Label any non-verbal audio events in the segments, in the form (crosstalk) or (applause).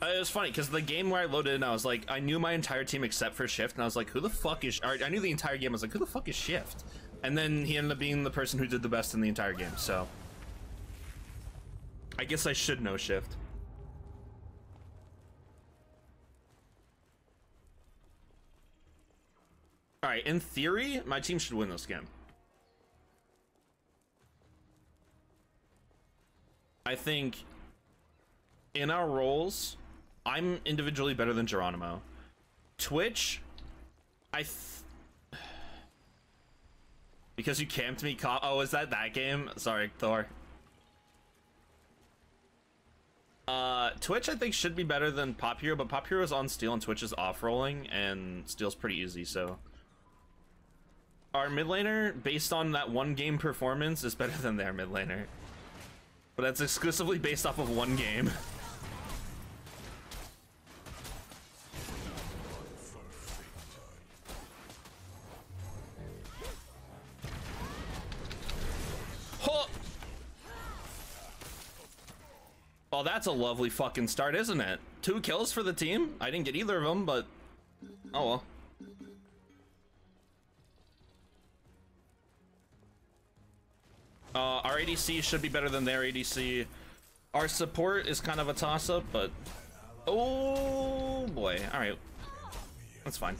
Uh, it was funny because the game where I loaded in, I was like, I knew my entire team except for Shift, and I was like, who the fuck is? Or I knew the entire game. I was like, who the fuck is Shift? And then he ended up being the person who did the best in the entire game. So I guess I should know Shift. All right, in theory, my team should win this game. I think in our roles, I'm individually better than Geronimo. Twitch, I because you camped me. oh, is that that game? Sorry, Thor. Uh, Twitch I think should be better than Pop Hero, but Pop Hero is on Steel and Twitch is off rolling, and Steel's pretty easy. So our mid laner, based on that one game performance, is better than their mid laner. But that's exclusively based off of one game. (laughs) Oh, that's a lovely fucking start, isn't it? Two kills for the team? I didn't get either of them, but... Oh well. Uh, our ADC should be better than their ADC. Our support is kind of a toss-up, but... Oh, boy. Alright. That's fine.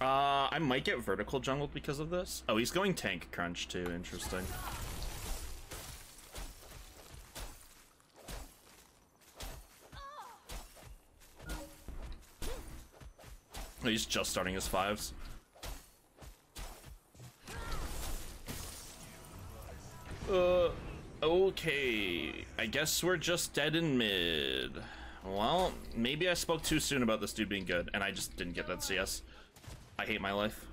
Uh, I might get vertical jungled because of this. Oh, he's going tank crunch too. Interesting. Oh, he's just starting his fives. Uh, okay. I guess we're just dead in mid. Well, maybe I spoke too soon about this dude being good, and I just didn't get that CS. Hate my life.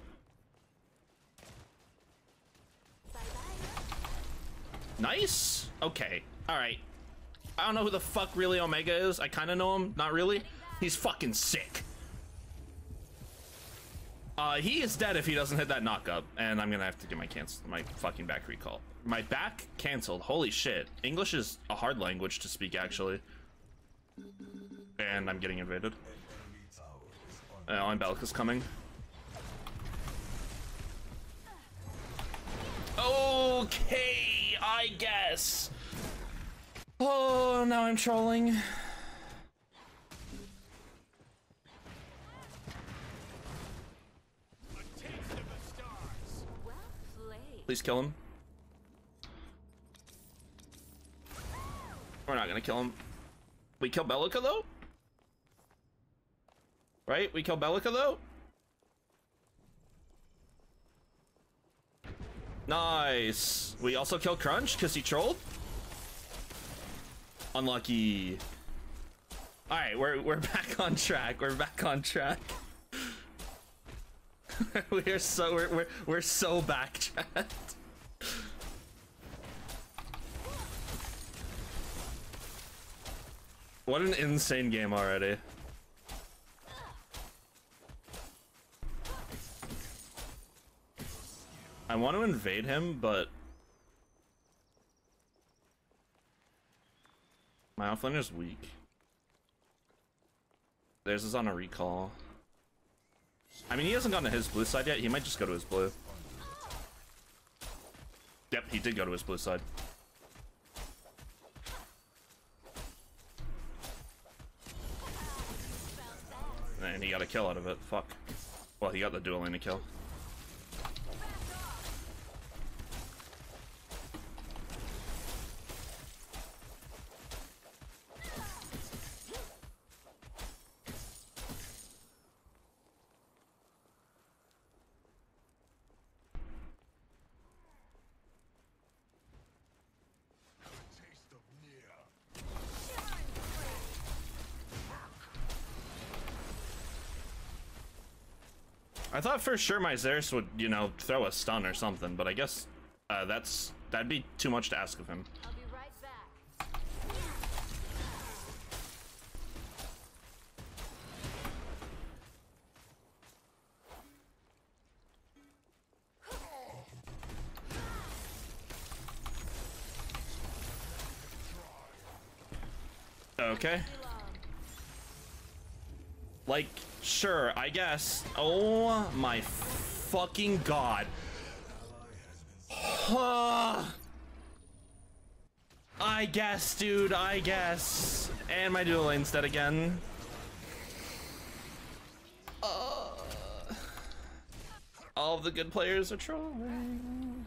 Nice. Okay. All right. I don't know who the fuck really Omega is. I kind of know him. Not really. He's fucking sick. Uh, he is dead if he doesn't hit that knockup, and I'm gonna have to get my cancel, my fucking back recall. My back canceled. Holy shit! English is a hard language to speak, actually. And I'm getting invaded. Uh, Angelica's coming. Okay, I guess. Oh, now I'm trolling. Please kill him. We're not gonna kill him. We kill Belica though? Right? We kill Belica though? Nice. We also kill Crunch because he trolled. Unlucky. All right, we're we're (laughs) back on track. We're back on track. (laughs) we're so we're we're, we're so backtracked. What an insane game already. I want to invade him, but... My offlaner's weak. Theirs is on a recall. I mean, he hasn't gone to his blue side yet. He might just go to his blue. Yep, he did go to his blue side. And he got a kill out of it. Fuck. Well, he got the dual lane kill. For sure my Zeus would, you know, throw a stun or something, but I guess uh, that's that'd be too much to ask of him. I'll be right back. Okay. Like, sure, I guess. Oh my fucking god. I guess, dude, I guess. And my dual lane's dead again. Uh, all the good players are trolling.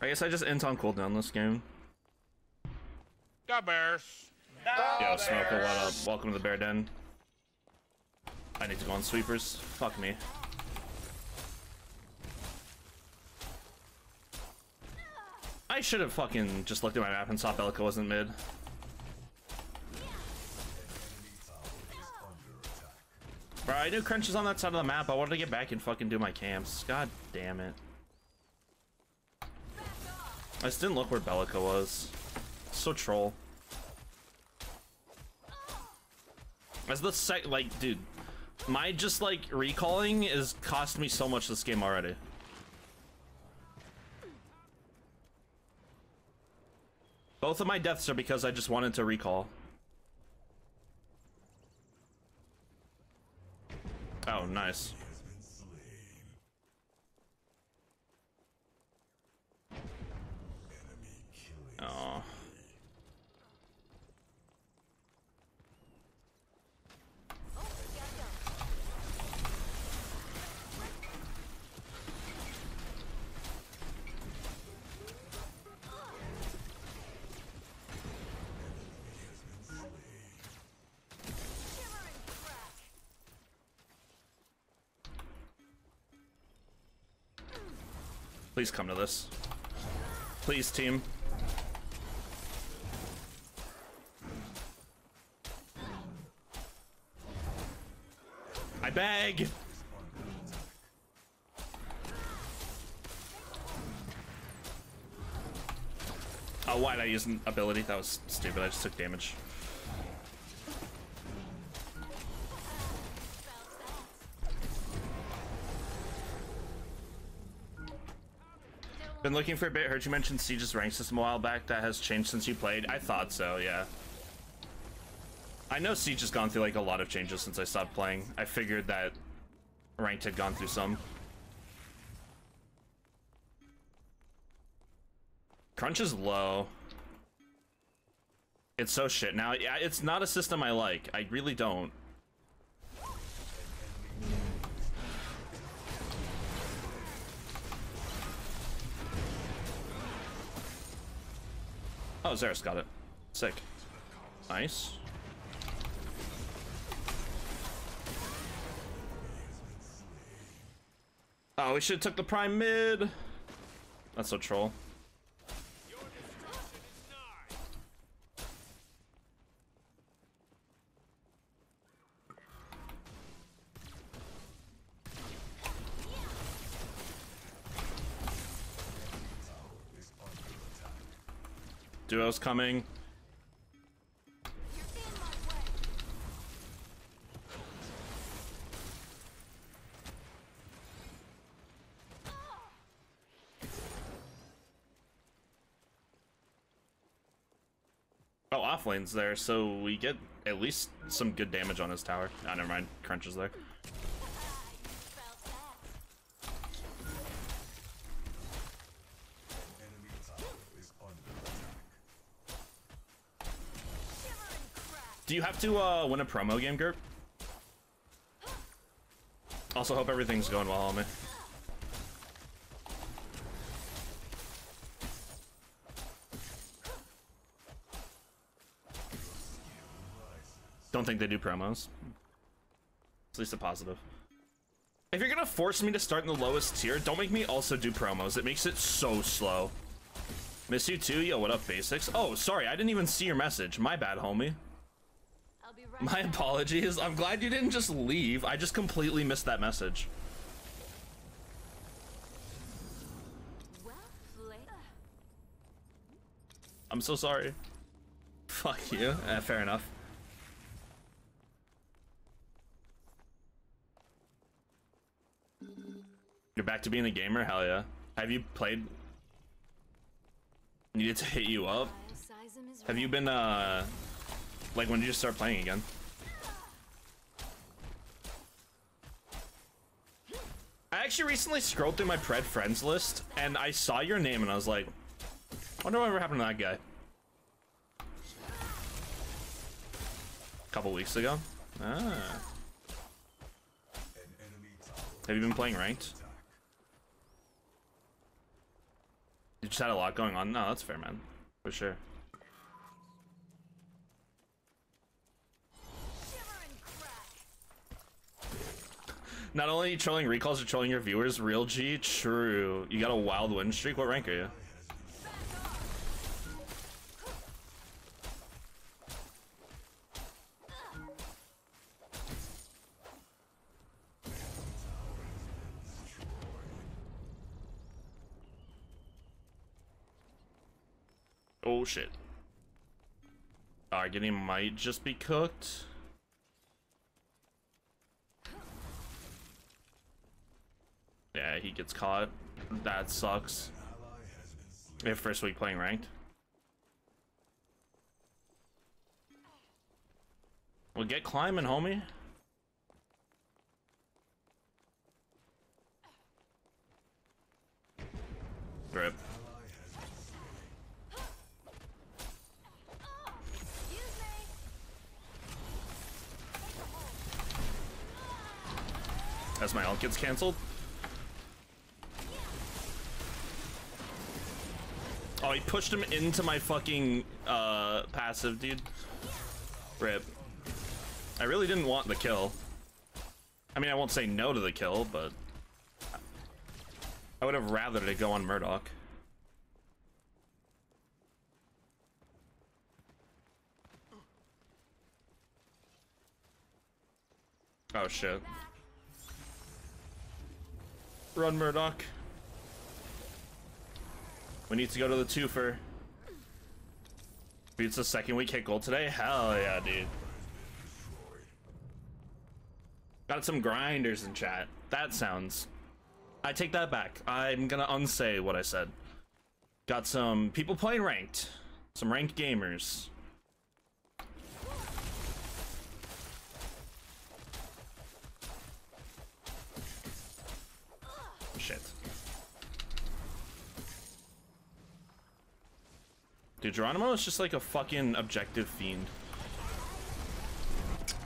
I guess I just end on cooldown this game. The Bears. Yo, Smoker, what up? Welcome to the Bear Den. I need to go on sweepers. Fuck me. I should have fucking just looked at my map and saw Belica wasn't mid. Bro, I knew Crunch is on that side of the map. I wanted to get back and fucking do my camps. God damn it. I just didn't look where Belica was. So troll. As the sec, like, dude, my just like recalling is cost me so much this game already. Both of my deaths are because I just wanted to recall. Oh, nice. Please come to this. Please, team. I beg! Oh, why did I use an ability? That was stupid. I just took damage. Been looking for a bit. Heard you mention Siege's rank system a while back. That has changed since you played. I thought so, yeah. I know Siege has gone through like a lot of changes since I stopped playing. I figured that ranked had gone through some. Crunch is low. It's so shit. Now, yeah, it's not a system I like. I really don't. Oh, Zeros got it. Sick. Nice. Oh, we should have took the prime mid. That's a troll. Duo's coming. Way. Oh, off lane's there, so we get at least some good damage on his tower. Ah, never mind. Crunch is there. You felt that. Shivering crack. Do you have to uh, win a promo game, Gert? Also, hope everything's going well, homie. Don't think they do promos. At least a positive. If you're gonna force me to start in the lowest tier, don't make me also do promos. It makes it so slow. Miss you too? Yo, what up, basics? Oh, sorry, I didn't even see your message. My bad, homie. My (laughs) apologies. I'm glad you didn't just leave. I just completely missed that message. I'm so sorry. Fuck you. Eh, fair enough. You're back to being a gamer? Hell yeah. Have you played? Needed to hit you up? Have you been, uh... Like, when you just start playing again? I actually recently scrolled through my Pred friends list, and I saw your name, and I was like, wonder whatever happened to that guy. A couple weeks ago. Ah. Have you been playing ranked? You just had a lot going on. No, that's fair, man. For sure. Not only are you trolling recalls, you're trolling your viewers. Real G, true. You got a wild win streak. What rank are you? Oh shit. Arguing might just be cooked. Yeah, he gets caught. That sucks. If first week playing ranked. Well, get climbing, homie. Rip. Excuse. As my ult gets cancelled. He pushed him into my fucking uh, passive, dude. Rip. I really didn't want the kill. I mean, I won't say no to the kill, but I would have rathered it go on Murdock. Oh shit. Run, Murdock. We need to go to the twofer. Beats the second week hit goal today? Hell yeah, dude. Got some grinders in chat. That sounds. I take that back. I'm gonna unsay what I said. Got some people playing ranked. Some ranked gamers. Shit. Dude, Geronimo is just like a fucking objective fiend.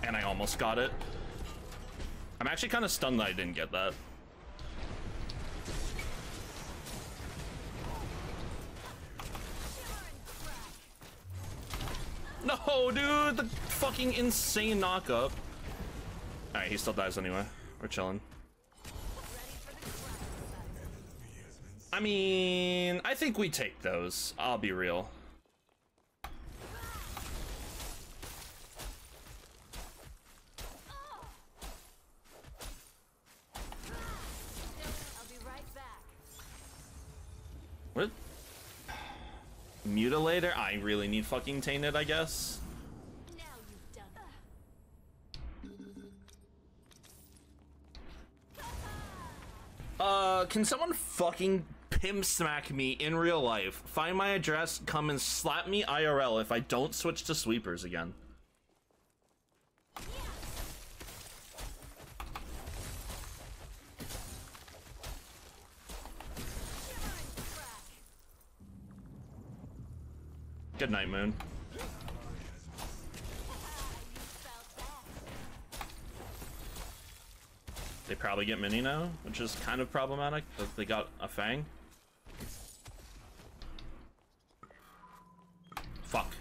And I almost got it. I'm actually kind of stunned that I didn't get that. No, dude, the fucking insane knockup. Alright, he still dies anyway. We're chilling. I mean, I think we take those. I'll be real. I'll be right back. What? Mutilator? I really need fucking tainted, I guess. Uh, can someone fucking pimp smack me in real life? Find my address, come and slap me IRL if I don't switch to sweepers again. Shimmer and crack. Good night, They probably get mini now, which is kind of problematic, but they got a Fang. Fuck.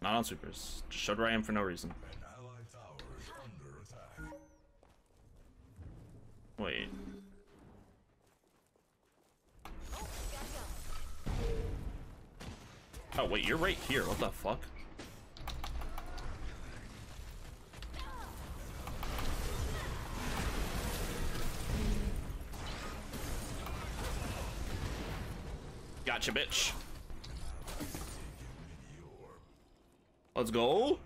Not on supers. Just showed where I am for no reason. You're right here. What the fuck? Gotcha, bitch. Let's go.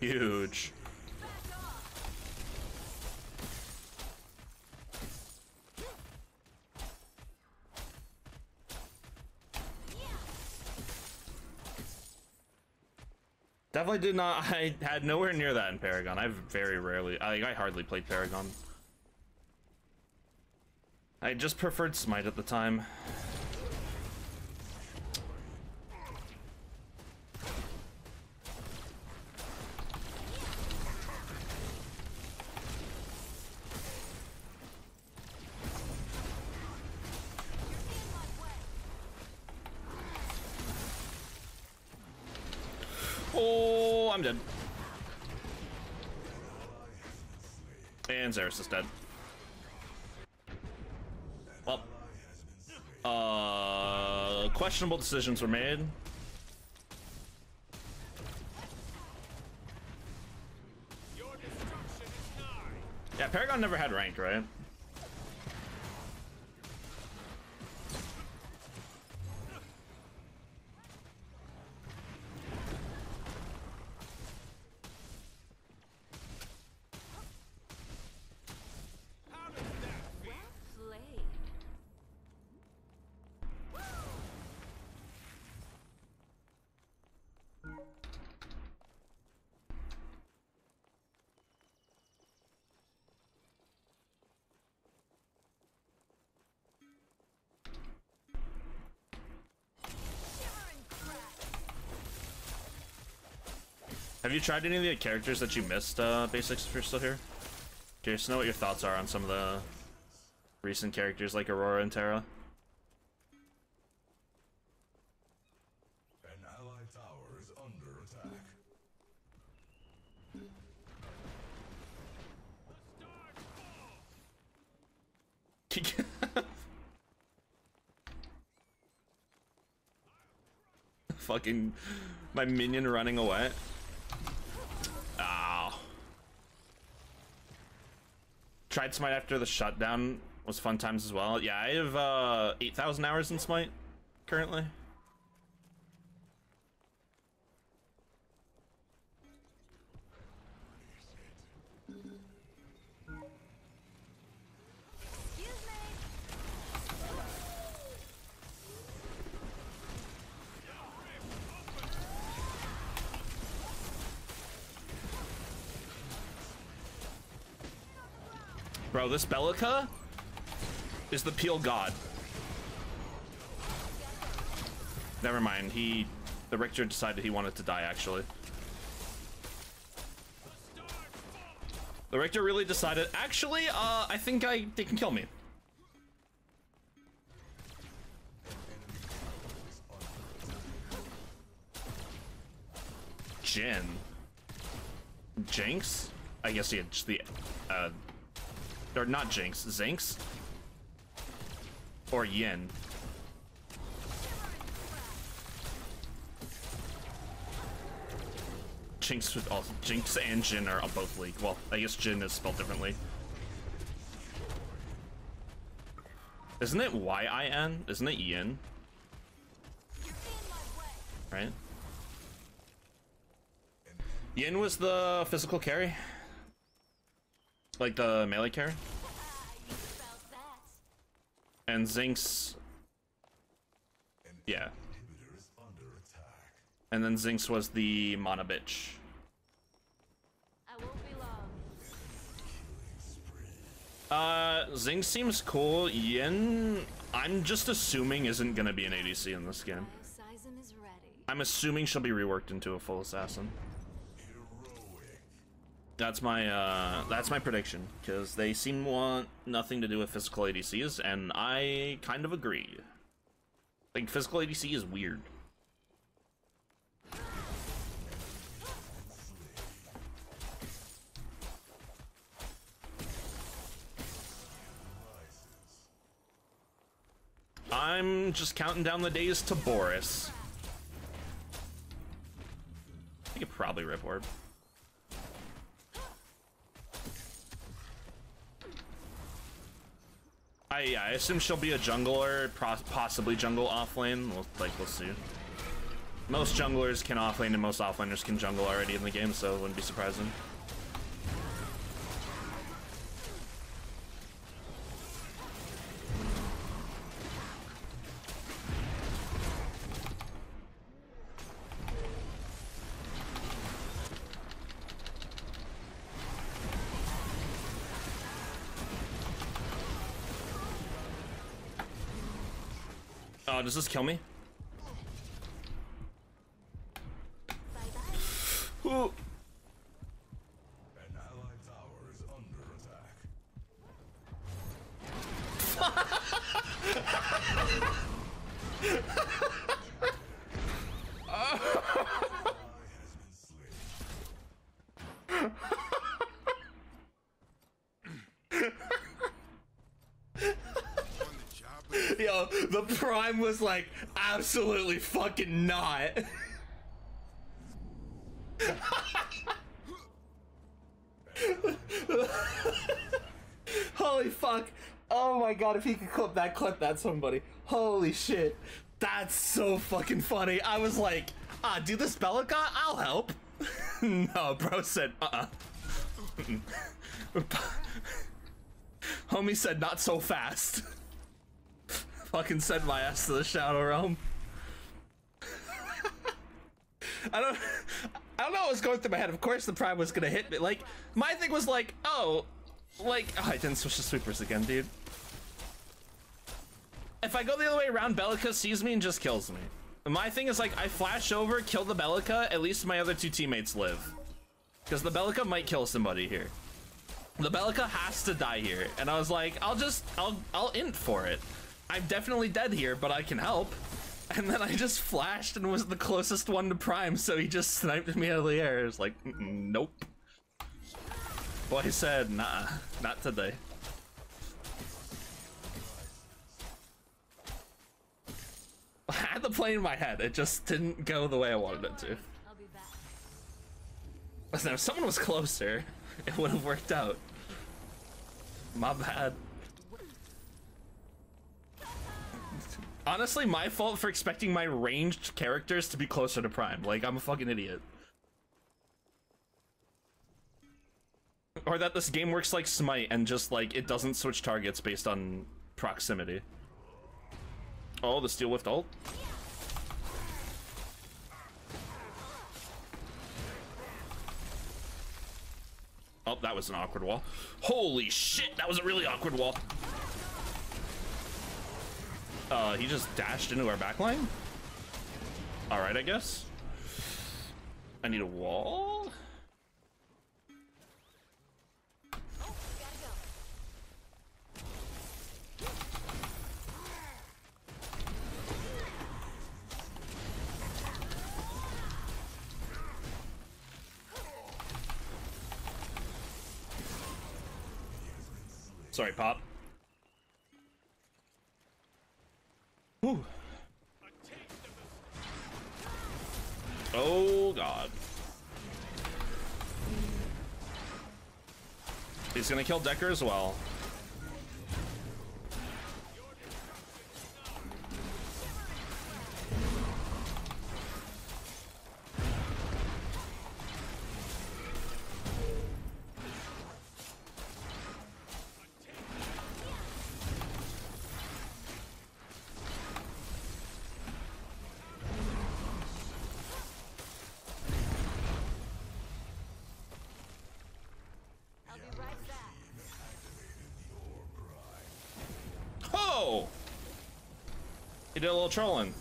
Huge. Definitely did not. (laughs) I had nowhere near that in Paragon. I've very rarely. I, I hardly played Paragon. I just preferred Smite at the time. Oh, I'm dead. Zeus is dead. Well, uh, questionable decisions were made. Yeah, Paragon never had rank, right? You tried any of the characters that you missed, uh, Basics, if you're still here? Curious to know what your thoughts are on some of the recent characters like Aurora and Terra. An allied tower is under attack. (laughs) Fucking my minion running away. Tried Smite after the shutdown was fun times as well. Yeah, I have uh 8,000 hours in Smite currently. Bro, this Belica is the Peel God. Never mind, he... The Riktor decided he wanted to die, actually. The Riktor really decided, actually, uh, I think I, they can kill me. Jin. Jinx? I guess he had just the, or not Jinx, Zinx? Or Yin. Jinx would also Jinx and Jin are both League. Well, I guess Jin is spelled differently. Isn't it Y-I-N? Isn't it Yin? Right? Yin was the physical carry. Like the melee carry. You felt that. And Zinx. Yeah. Inhibitor is under attack. And then Zinx was the mana bitch. I won't be long. Uh, Zinx seems cool. Yin, I'm just assuming isn't gonna be an ADC in this game. Cryoseism is ready. I'm assuming she'll be reworked into a full assassin. That's my uh, that's my prediction because they seem want nothing to do with physical ADCs, and I kind of agree. Like physical ADC is weird. I'm just counting down the days to Boris. I could probably rip orb. I yeah, I assume she'll be a jungler, pos- possibly jungle offlane. We'll, like we'll see. Most junglers can offlane and most offlaners can jungle already in the game, so it wouldn't be surprising. Oh, does this kill me? Bye-bye. Ooh. An allied tower is under attack. Ally has been slain. Yo, the prime was like, absolutely fucking not. (laughs) Holy fuck. Oh my god, if he could clip that, clip that somebody. Holy shit. That's so fucking funny. I was like, ah, do this Belica? I'll help. (laughs) no, bro said, uh-uh. (laughs) Homie said, not so fast. Fucking send my ass to the Shadow Realm. I don't I don't know what was going through my head. Of course the Prime was gonna hit me. Like, my thing was like, oh, like, oh, I didn't switch to sweepers again, dude. If I go the other way around, Belica sees me and just kills me. My thing is like, I flash over, kill the Belica, at least my other two teammates live. Because the Belica might kill somebody here. The Belica has to die here. And I was like, I'll just, I'll, I'll int for it. I'm definitely dead here, but I can help. And then I just flashed and was the closest one to Prime, so he just sniped me out of the air. It was like, "Mm-mm, nope. Boy said, nah, not today. (laughs) I had the play in my head. It just didn't go the way I wanted it to. Listen, if someone was closer, it would have worked out. My bad. Honestly, my fault for expecting my ranged characters to be closer to Prime. Like, I'm a fucking idiot. Or that this game works like Smite and just, like, it doesn't switch targets based on proximity. Oh, the Steel Lift ult? Oh, that was an awkward wall. Holy shit, that was a really awkward wall. Uh, he just dashed into our backline? Alright, I guess. I need a wall? Sorry, Pop. Kill Dekker as well. Did a little trolling.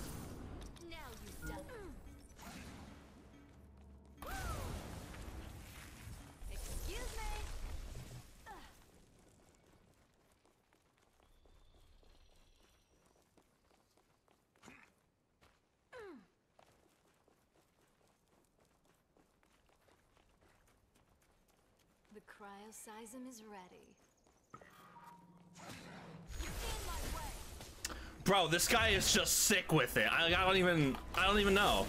The cryoseism is ready. Bro, this guy is just sick with it. I, I don't even, I don't even know.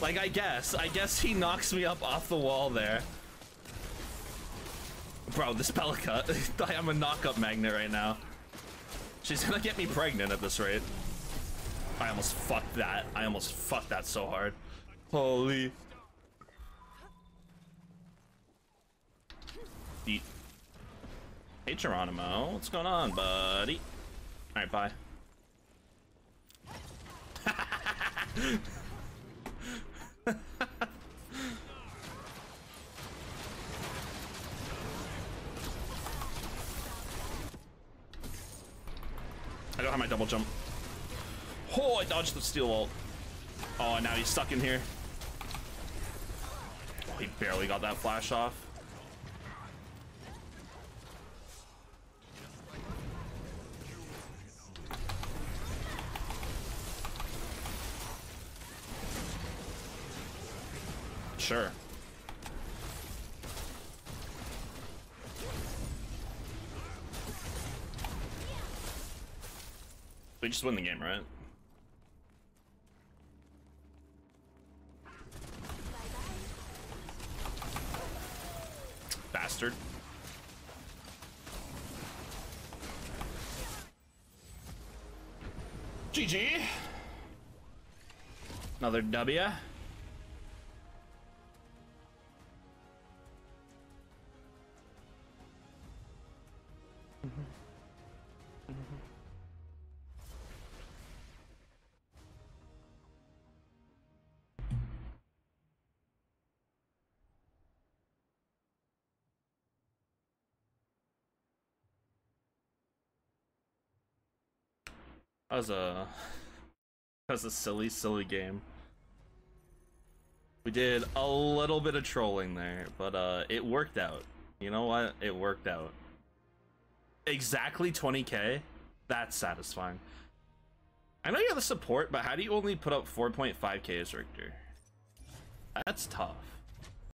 Like, I guess, I guess he knocks me up off the wall there. Bro, this Belica, (laughs) I'm a knock-up magnet right now. She's gonna get me pregnant at this rate. I almost fucked that. I almost fucked that so hard. Holy. Hey, Geronimo. What's going on, buddy? Alright, bye. I don't have my double jump. Oh, I dodged the steel ult. Oh, now he's stuck in here. Oh, he barely got that flash off. Sure. We just win the game, right? Bastard. GG. Another W. was a (laughs) that was a silly, silly game. We did a little bit of trolling there, but uh, it worked out. You know what? It worked out. Exactly 20k. That's satisfying. I know you have the support, but how do you only put up 4.5k as Riktor? That's tough.